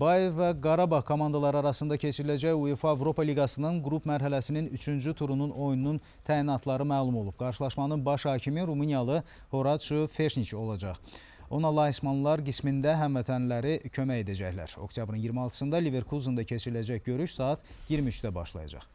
Bayev və Qarabağ komandaları arasında keçiriləcək UEFA Avropa Liqasının qrup mərhələsinin 3-cü turunun oyununun təyinatları məlum olub. Qarşılaşmanın baş hakimi Rumıniyalı Horaciu Feşniç olacaq. Ona laismanlar qismində həmvətənləri kömək edəcəklər. Oktyabrın 26-sında Liverkuzunda keçiriləcək görüş saat 23-də başlayacaq.